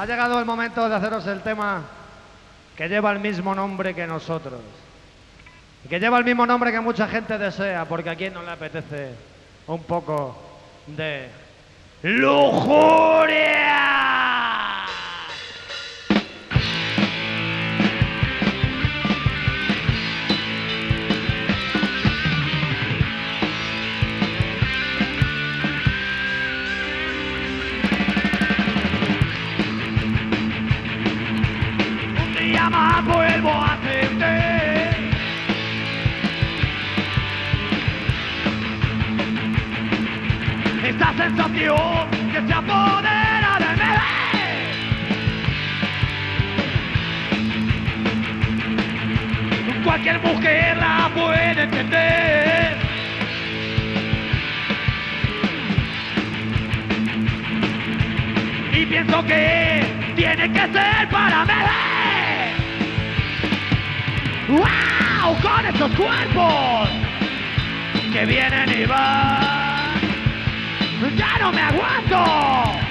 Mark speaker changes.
Speaker 1: Ha llegado el momento de haceros el tema que lleva el mismo nombre que nosotros. Y que lleva el mismo nombre que mucha gente desea, porque a quien no le apetece un poco de lujuria. Vuelvo a hacerte esta sensación que se apodera de mí. Cualquier mujer la puede entender. Y pienso que tiene que ser para mí. ¡Wow! Con esos cuerpos que vienen y van. ¡Ya no me aguanto!